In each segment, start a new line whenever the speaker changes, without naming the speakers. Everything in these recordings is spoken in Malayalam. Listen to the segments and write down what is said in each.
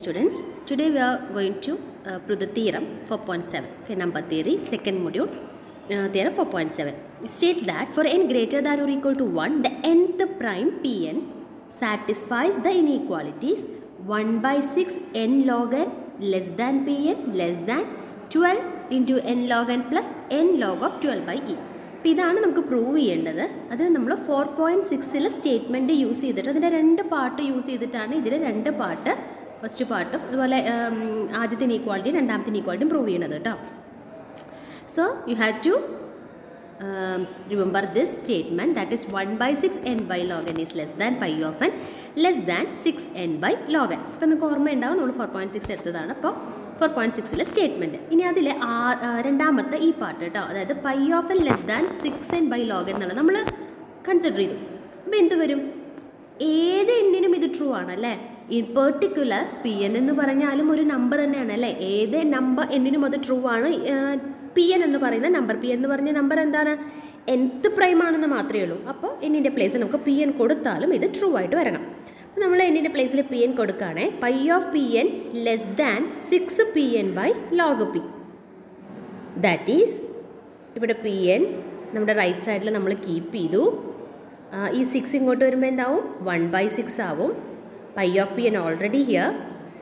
Students, today we are going to uh, prove the theorem 4.7, okay, number theory, second module, uh, theorem 4.7. It states that for n greater than or equal to 1, the nth prime Pn satisfies the inequalities 1 by 6 n log n less than Pn less than 12 into n log n plus n log of 12 by e. അപ്പോൾ ഇതാണ് നമുക്ക് പ്രൂവ് ചെയ്യേണ്ടത് അത് നമ്മൾ ഫോർ പോയിന്റ് സിക്സിലെ സ്റ്റേറ്റ്മെന്റ് യൂസ് ചെയ്തിട്ട് അതിന്റെ രണ്ട് പാർട്ട് യൂസ് ചെയ്തിട്ടാണ് ഇതിൽ രണ്ട് പാർട്ട് ഫസ്റ്റ് പാർട്ടും അതുപോലെ ആദ്യത്തെ ഇനീക്വാളിറ്റിയും രണ്ടാമത്തെ ഇനീക്വാളിറ്റിയും പ്രൂവ് ചെയ്യണത് കേട്ടോ so you have to remember this statement that is one by six n by log n is less than pi of n less than six n by log n ഇപ്പം നിങ്ങൾക്ക് ഓർമ്മയുണ്ടാവും നമ്മൾ ഫോർ പോയിന്റ് സിക്സ് എടുത്തതാണ്. അപ്പോൾ ഫോർ പോയിന്റ് സിക്സിലെ സ്റ്റേറ്റ്മെന്റ് ഇനി അതിലെ രണ്ടാമത്തെ ഈ പാർട്ട് കേട്ടോ അതായത് pi of n less than six n by log n എന്നുള്ളത് നമ്മൾ കൺസിഡർ ചെയ്തു. അപ്പോൾ എന്ത് വരും? ഏത് എണ്ണിനും ഇത് ട്രൂ ആണല്ലേ? ഇൻ പെർട്ടിക്കുലർ പി എൻ എന്ന് പറഞ്ഞാലും ഒരു നമ്പർ തന്നെയാണ് അല്ലേ? ഏത് നമ്പർ എന്നിനും അത് ട്രൂ ആണ്. പി എൻ എന്ന് പറയുന്ന നമ്പർ പി എൻ എന്ന് പറഞ്ഞ നമ്പർ എന്താണ്? എൻത്ത് പ്രൈം ആണെന്ന് മാത്രമേ ഉള്ളൂ. അപ്പോൾ എന്നിന്റെ പ്ലേസിൽ നമുക്ക് പി എൻ കൊടുത്താലും ഇത് ട്രൂ ആയിട്ട് വരണം. അപ്പോൾ നമ്മൾ എന്നിന്റെ പ്ലേസിൽ P N കൊടുക്കുകയാണേ. Pi of p n less than six p n by log p that is ഇവിടെ പി എൻ നമ്മുടെ റൈറ്റ് സൈഡിൽ നമ്മൾ കീപ്പ് ചെയ്തു. ഈ സിക്സ് ഇങ്ങോട്ട് വരുമ്പോൾ എന്താവും? വൺ ബൈ സിക്സ് ആവും. Pi of p n already here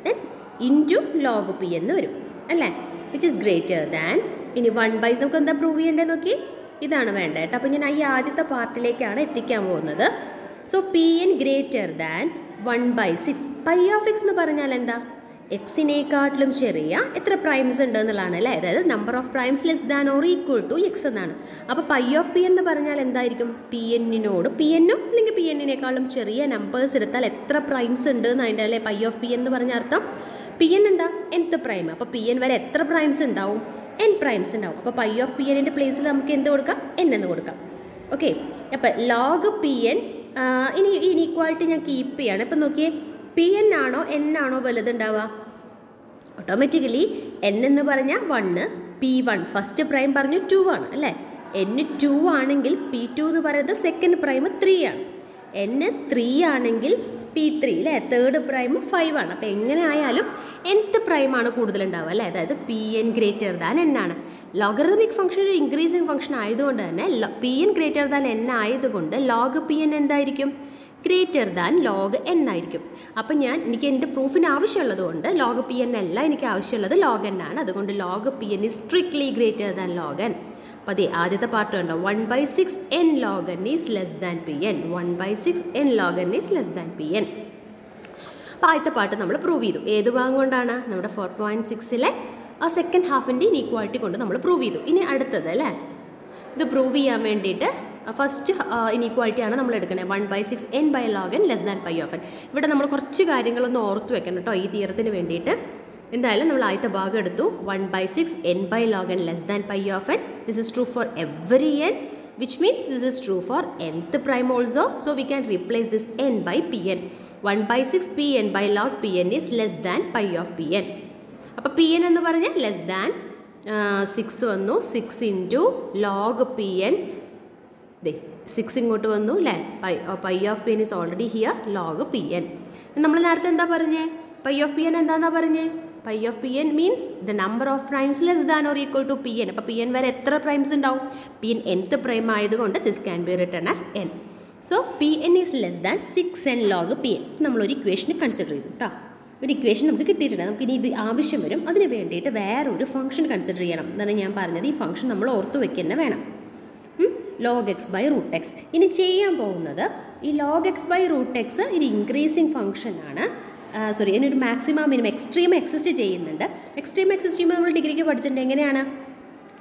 then into log p എന്ന് വരും അല്ലേ? വിച്ച് ഇസ് ഗ്രേറ്റർ ദാൻ ഇനി വൺ ബൈസ് നമുക്ക് എന്താ പ്രൂവ് ചെയ്യേണ്ടത് നോക്കി? ഇതാണ് വേണ്ടത് കേട്ടോ. അപ്പോൾ ഞാൻ ഈ ആദ്യത്തെ പാർട്ടിലേക്കാണ് എത്തിക്കാൻ പോകുന്നത്. So p n greater than one by six pi of x എന്ന് പറഞ്ഞാൽ എന്താ? എക്സിനേക്കാട്ടിലും ചെറിയ എത്ര പ്രൈംസ് ഉണ്ട് എന്നുള്ളതാണ് അല്ലേ? അതായത് number of primes less than or equal to x എന്നാണ്. അപ്പോൾ പൈ ഓഫ് പി എന്ന് പറഞ്ഞാൽ എന്തായിരിക്കും? പി എന്നിനോട് പി എന്നും അല്ലെങ്കിൽ പി എന്നിനേക്കാളും ചെറിയ നമ്പേഴ്സ് എടുത്താൽ എത്ര പ്രൈംസ് ഉണ്ട് എന്ന് അതിന്റെ അല്ലേ പൈ ഓഫ് പി എന്ന് പറഞ്ഞ അർത്ഥം? പി എൻ എന്താ? എൻത്ത് പ്രൈം അപ്പോൾ പി എൻ വരെ എത്ര പ്രൈംസ് ഉണ്ടാവും? എൻ പ്രൈംസ് ഉണ്ടാവും. അപ്പോൾ പൈ ഓഫ് പി എന്നിന്റെ പ്ലേസിൽ നമുക്ക് എന്ത് കൊടുക്കാം? എൻ എന്ന് കൊടുക്കാം. ഓക്കെ അപ്പോൾ ലോഗ് പി എൻ ഇനി ഈ ഇനീക്വാളിറ്റി ഞാൻ കീപ്പ് ചെയ്യാണ്. ഇപ്പം നോക്കിയേ. പി എൻ ആണോ എൻ ആണോ വലുതുണ്ടാവുക? ഓട്ടോമാറ്റിക്കലി എൻ എന്ന് പറഞ്ഞാൽ one p one first prime പറഞ്ഞു ടു ആണ് അല്ലേ? എൻ ടു ആണെങ്കിൽ പി ടു എന്ന് പറയുന്നത് സെക്കൻഡ് പ്രൈം ത്രീ ആണ്. എൻ ത്രീ ആണെങ്കിൽ പി ത്രീ അല്ലേ? തേർഡ് പ്രൈം ഫൈവ് ആണ്. അപ്പോൾ എങ്ങനെ ആയാലും എൻത്ത് ആണ് കൂടുതലുണ്ടാവുക അല്ലേ? അതായത് p n greater than n ആണ്. ലോഗറിതമിക് ഫംഗ്ഷൻ ഒരു ഇൻക്രീസിങ് ഫംഗ്ഷൻ ആയതുകൊണ്ട് തന്നെ p n greater than n ആയതുകൊണ്ട് ലോഗ് പി എൻ എന്തായിരിക്കും? ഗ്രേറ്റർ ദാൻ ലോഗ് എൻ ആയിരിക്കും. അപ്പം ഞാൻ എനിക്ക് എന്റെ പ്രൂഫിന് ആവശ്യമുള്ളത് കൊണ്ട് ലോഗ് പി എൻ അല്ല എനിക്ക് ആവശ്യമുള്ളത് ലോഗ് എൻ ആണ്. അതുകൊണ്ട് log p n is strictly greater than log n അപ്പോൾ അതെ ആദ്യത്തെ പാർട്ട് കണ്ടോ? One by six n log n is less than p n one by six n log n is less than p n അപ്പോൾ ആദ്യത്തെ പാർട്ട് നമ്മൾ പ്രൂവ് ചെയ്തു. ഏത് ഭാഗം കൊണ്ടാണ്? നമ്മുടെ ഫോർ പോയിന്റ് സിക്സിലെ ആ സെക്കൻഡ് ഹാഫിന്റെ ഇനീക്വാളിറ്റി കൊണ്ട് നമ്മൾ പ്രൂവ് ചെയ്തു. ഇനി അടുത്തത് അല്ലേ? ഇത് പ്രൂവ് ചെയ്യാൻ വേണ്ടിയിട്ട് ഫസ്റ്റ് ഇനീക്വാളിറ്റിയാണ് നമ്മൾ എടുക്കുന്നത്. One by six n by log n less than pi of n ഇവിടെ നമ്മൾ കുറച്ച് കാര്യങ്ങളൊന്ന് ഓർത്ത് വെക്കണം കേട്ടോ ഈ തീരത്തിന് വേണ്ടിയിട്ട്. എന്തായാലും നമ്മൾ ആദ്യത്തെ ഭാഗം എടുത്തു. One by six n by log n less than pi of n this is true for every n which means this is true for nth prime also. So we can replace this n by pn. 1 by 6 pn by log pn is less than pi of pn. അപ്പോൾ പി എൻ എന്ന് പറഞ്ഞാൽ ലെസ് ദാൻ സിക്സ് വന്നു. Six into log p n ദേ സിക്സ് ഇങ്ങോട്ട് വന്നു Len. Pi pi of p n is already here log p n നമ്മൾ നേരത്തെ എന്താ പറഞ്ഞേ? പൈ ഓഫ് പി എൻ എന്താണെന്നാ പറഞ്ഞേ? Pi of p n means the number of primes less than or equal to p n അപ്പോൾ പി എൻ വരെ എത്ര പ്രൈംസ് ഉണ്ടാവും? പി എൻ nth പ്രൈം ആയതുകൊണ്ട് this can be return as n so p n is less than six n log p n നമ്മളൊരു ഇക്വേഷന് കൺസിഡർ ചെയ്തു കേട്ടോ ഒരു ഇക്വേഷൻ നമുക്ക് കിട്ടിയിട്ടുണ്ട്. നമുക്ക് ഇനി ഇത് ആവശ്യം വരും. അതിന് വേണ്ടിയിട്ട് വേറൊരു ഫംഗ്ഷൻ കൺസിഡർ ചെയ്യണം. എന്നാണ് ഞാൻ പറഞ്ഞത്. ഈ ഫംഗ്ഷൻ നമ്മൾ ഓർത്ത് വെക്കുക തന്നെ വേണം. Log x by root x ഇനി ചെയ്യാൻ പോകുന്നത് ഈ log x by root x ഒരു ഇൻക്രീസിങ് ഫംഗ്ഷൻ ആണ്. സോറി ഇതിനൊരു മാക്സിമം മിനിമം എക്സ്ട്രീം എക്സിസ്റ്റ് ചെയ്യുന്നുണ്ട്. എക്സ്ട്രീം എക്സിസ്റ്റ് ചെയ്യുമ്പോൾ നമ്മൾ ഡിഗ്രിക്ക് പഠിച്ചിട്ടുണ്ട്. എങ്ങനെയാണ്?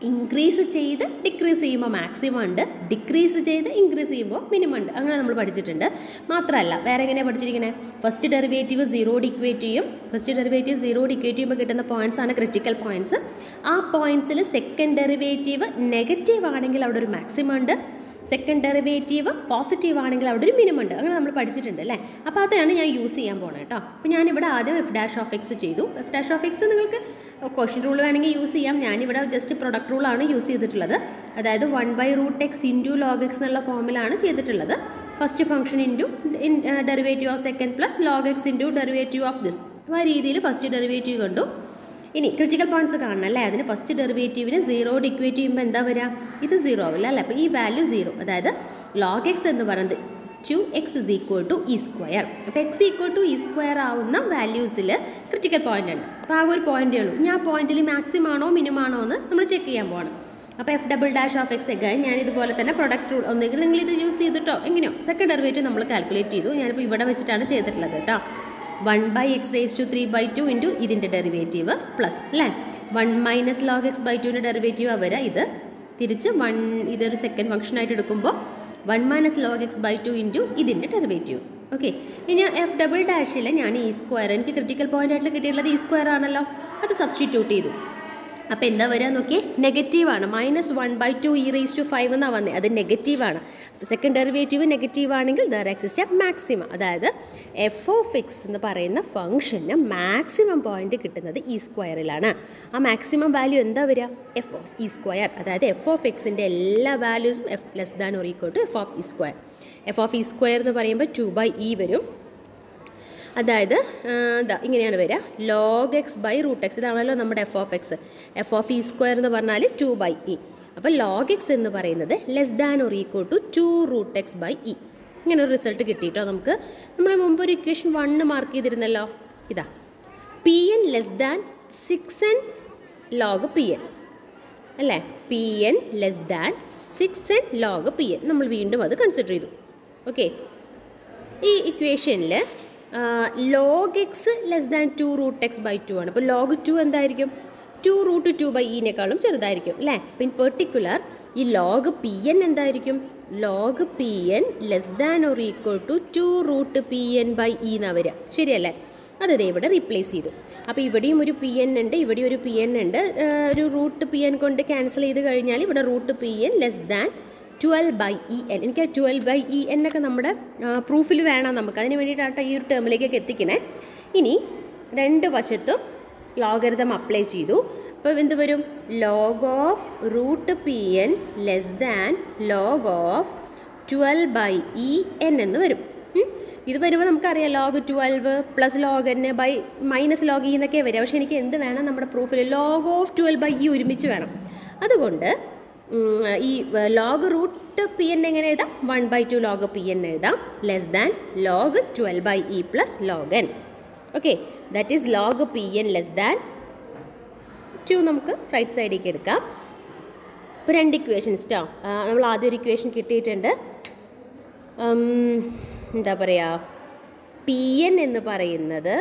ഇൻക്രീസ് ചെയ്ത് ഡിക്രീസ് ചെയ്യുമ്പോൾ മാക്സിമം ഉണ്ട്. ഡിക്രീസ് ചെയ്ത് ഇൻക്രീസ് ചെയ്യുമ്പോൾ മിനിമം ഉണ്ട്. അങ്ങനെ നമ്മൾ പഠിച്ചിട്ടുണ്ട്. മാത്രമല്ല വേറെ എങ്ങനെയാണ് പഠിച്ചിരിക്കുന്നത് ഫസ്റ്റ് ഡെറിവേറ്റീവ് സീറോ ഡിക്വേറ്റ് ചെയ്യും. ഫസ്റ്റ് ഡെറിവേറ്റീവ് സീറോ ഡിക്വേറ്റ് ചെയ്യുമ്പോൾ കിട്ടുന്ന പോയിന്റ്സ് ആണ് ക്രിറ്റിക്കൽ പോയിന്റ്സ് ആ പോയിന്റ്സിൽ സെക്കൻഡ് ഡെറിവേറ്റീവ് നെഗറ്റീവ് ആണെങ്കിൽ അവിടെ ഒരു മാക്സിമം ഉണ്ട്. സെക്കൻഡ് ഡെറിവേറ്റീവ് പോസിറ്റീവ് ആണെങ്കിൽ അവിടെ ഒരു മിനിമം ഉണ്ട്. അങ്ങനെ നമ്മൾ പഠിച്ചിട്ടുണ്ട് അല്ലേ? അപ്പോൾ അതാണ് ഞാൻ യൂസ് ചെയ്യാൻ പോകുന്നത് കേട്ടോ അപ്പോൾ ഞാനിവിടെ ആദ്യം എഫ് ഡാഷ് ഓഫ് എക്സ് ചെയ്തു. എഫ് ഡാഷ് ഓഫ് എക്സ് നിങ്ങൾക്ക് ക്വസ്റ്റ്യൻ റൂൾ വേണമെങ്കിൽ യൂസ് ചെയ്യാം. ഞാനിവിടെ ജസ്റ്റ് പ്രൊഡക്റ്റ് റൂളാണ് യൂസ് ചെയ്തിട്ടുള്ളത്. അതായത് one by root x into log x എന്നുള്ള ഫോമിലാണ് ചെയ്തിട്ടുള്ളത്. First function into derivative of second plus log x into derivative of this ആ രീതിയിൽ ഫസ്റ്റ് ഡെറിവേറ്റീവ് കണ്ടു. ഇനി ക്രിറ്റിക്കൽ പോയിന്റ്സ് കാണണം അല്ലേ? അതിന് ഫസ്റ്റ് ഡെറിവേറ്റീവിന് സീറോഡ് ഇക്വേറ്റ് ചെയ്യുമ്പോൾ എന്താ വരിക ഇത് സീറോ ആവില്ല അല്ലേ? അപ്പോൾ ഈ വാല്യൂ സീറോ അതായത് ലോഗ് എക്സ് എന്ന് പറയുന്നത് two x is equal to e square അപ്പോൾ x equal to e square ആവുന്ന വാല്യൂസിൽ ക്രിറ്റിക്കൽ പോയിന്റ് ഉണ്ട്. അപ്പോൾ ആ ഒരു പോയിന്റേ ഉള്ളൂ. ഞാൻ പോയിന്റിൽ മാക്സിമം ആണോ മിനിമം ആണോ എന്ന് നമ്മൾ ചെക്ക് ചെയ്യാൻ പോകണം അപ്പോൾ f double dash of x ഒക്കെ ഞാൻ ഇതുപോലെ തന്നെ പ്രൊഡക്റ്റ് റൂൾ നിങ്ങൾ ഇത് യൂസ് ചെയ്തിട്ടോ എങ്ങനെയോ സെക്കൻഡ് ഡെറിവേറ്റീവ് നമ്മൾ കാൽക്കുലേറ്റ് ചെയ്തു. ഞാനിപ്പോൾ ഇവിടെ വെച്ചിട്ടാണ് ചെയ്തിട്ടുള്ളത് കേട്ടോ one by x raise to three by two into ഇതിന്റെ ഡെറിവേറ്റീവ് പ്ലസ് അല്ലേ? One minus log x by ടുവിന്റെ ഡെറിവേറ്റീവ് വരിക. ഇത് തിരിച്ച് വൺ ഇതൊരു സെക്കൻഡ് ഫംഗ്ഷനായിട്ട് എടുക്കുമ്പോൾ one minus log x by two into ഇതിന്റെ ഡെറിവേറ്റീവ് ഓക്കെ ഇനി എഫ് ഡബിൾ ഡാഷിൽ ഞാൻ ഈ സ്ക്വയർ എനിക്ക് ക്രിട്ടിക്കൽ പോയിന്റ് ആയിട്ട് കിട്ടിയിട്ടുള്ളത് ഈ സ്ക്വയർ ആണല്ലോ. അത് സബ്സ്റ്റിറ്റ്യൂട്ട് ചെയ്തു. അപ്പോൾ എന്താ വരിക നോക്കിയേ? നെഗറ്റീവാണ് minus one by two e raise to five എന്നാണ് വന്നത് അത് നെഗറ്റീവാണ് സെക്കൻഡ് ഡെറിവേറ്റീവ് നെഗറ്റീവ് ആണെങ്കിൽ ദർ എക്സിസ്റ്റ് മാക്സിമം അതായത് എഫ് ഓഫ് എക്സ് എന്ന് പറയുന്ന ഫംഗ്ഷന് മാക്സിമം പോയിന്റ് കിട്ടുന്നത് ഈ സ്ക്വയറിലാണ് ആ മാക്സിമം വാല്യൂ എന്താ വരിക? എഫ് ഓഫ് ഇ സ്ക്വയർ അതായത് എഫ് ഓഫ് എക്സിന്റെ എല്ലാ വാല്യൂസും f less than or equal to f of e square f of e square എന്ന് പറയുമ്പോൾ ടു ബൈ ഇ വരും. അതായത് ഇതാ ഇങ്ങനെയാണ് വരിക. Log x by root x ഇതാണല്ലോ നമ്മുടെ f of x f of e square എന്ന് പറഞ്ഞാൽ ടു ബൈ ഇ അപ്പോൾ ലോഗ് എക്സ് എന്ന് പറയുന്നത് less than or equal to two root x by e ഇങ്ങനെ ഒരു റിസൾട്ട് കിട്ടിയിട്ടോ നമുക്ക്? നമ്മൾ മുമ്പ് ഒരു ഇക്വേഷൻ വണ്ണ് മാർക്ക് ചെയ്തിരുന്നല്ലോ. ഇതാ. P n less than six n log p n അല്ലേ? P n less than six n log p n നമ്മൾ വീണ്ടും അത് കൺസിഡർ ചെയ്തു. ഓക്കെ ഈ ഇക്വേഷനിൽ log x less than two root x by two ആണ്. അപ്പോൾ ലോഗ് ടു എന്തായിരിക്കും? ടു റൂട്ട് ടു ബൈ ഇനേക്കാളും ചെറുതായിരിക്കും അല്ലേ? ഇൻ പെർട്ടിക്കുലർ ഈ ലോഗ് പി എൻ എന്തായിരിക്കും? Log p n less than or equal to two root p n by e എന്നാണ് വരിക. ശരിയല്ലേ? അതത് ഇവിടെ റീപ്ലേസ് ചെയ്തു. അപ്പോൾ ഇവിടെയും ഒരു പി എൻ ഉണ്ട് ഇവിടെയും ഒരു പി എൻ ഉണ്ട് ഒരു റൂട്ട് പി എൻ കൊണ്ട് ക്യാൻസൽ ചെയ്ത് കഴിഞ്ഞാൽ ഇവിടെ root p n less than twelve by e n എനിക്ക് ആ ട്വൽവ് ബൈ ഇ എൻ ഒക്കെ നമ്മുടെ പ്രൂഫിൽ വേണം നമുക്ക്. അതിന് വേണ്ടിയിട്ടാട്ടോ ഈ ഒരു ടേമിലേക്കൊക്കെ എത്തിക്കണേ. ഇനി രണ്ട് വശത്തും ലോഗരിതം അപ്ലൈ ചെയ്തു. അപ്പോൾ എന്ത് വരും? Log of root p n less than log of twelve by e n എന്ന് വരും. ഇത് വരുമ്പോൾ നമുക്കറിയാം log twelve plus log n by minus log e എന്നൊക്കെ വരിക പക്ഷേ എനിക്ക് എന്ത് വേണം? നമ്മുടെ പ്രൂഫിൽ log of twelve by e ഒരുമിച്ച് വേണം. അതുകൊണ്ട് ഈ ലോഗ് റൂട്ട് പി എൻ എങ്ങനെ എഴുതാം? One by two log p n എഴുതാം. Less than log twelve by e plus log n. Okay that is log p n less than two നമുക്ക് റൈറ്റ് സൈഡിലേക്ക് എടുക്കാം. ഇപ്പോൾ രണ്ട് ഇക്വേഷൻസ് കേട്ടോ നമ്മൾ ആദ്യം ഒരു ഇക്വേഷൻ കിട്ടിയിട്ടുണ്ട്. എന്താ പറയുക പി എൻ എന്ന് പറയുന്നത്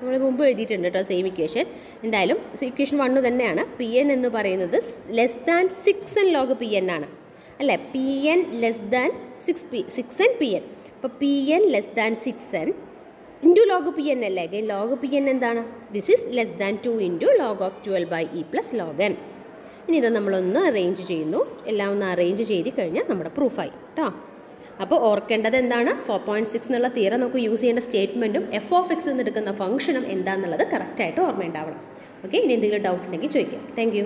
നമ്മൾ മുമ്പ് എഴുതിയിട്ടുണ്ട് കേട്ടോ സെയിം ഇക്വേഷൻ എന്തായാലും ഇക്വേഷൻ വണ്ണ് തന്നെയാണ്. പി എൻ എന്ന് പറയുന്നത് less than six n log p n ആണ്. അല്ലേ? P n less than six p six n p n അപ്പോൾ p n less than six n into log p n അല്ലേ അഗൈൻ ലോഗ് പി എൻ എന്താണ്? This is less than two into log of twelve by e plus log n ഇനി ഇത് നമ്മളൊന്ന് അറേഞ്ച് ചെയ്യുന്നു. എല്ലാം ഒന്ന് അറേഞ്ച് ചെയ്ത് കഴിഞ്ഞാൽ നമ്മുടെ പ്രൂഫായി കേട്ടോ അപ്പോൾ ഓർക്കേണ്ടത് എന്താണ്? ഫോർ പോയിന്റ് സിക്സ് എന്നുള്ള തീരെ നമുക്ക് യൂസ് ചെയ്യേണ്ട സ്റ്റേറ്റ്മെന്റും എഫ് ഓഫ് എക്സ് എന്നെടുക്കുന്ന ഫംഗ്ഷനും എന്താണെന്നുള്ളത് കറക്റ്റായിട്ട് ഓർമ്മയുണ്ടാവണം. ഓക്കെ ഇനി എന്തെങ്കിലും ഡൗട്ട് ഉണ്ടെങ്കിൽ ചോദിക്കാം. താങ്ക്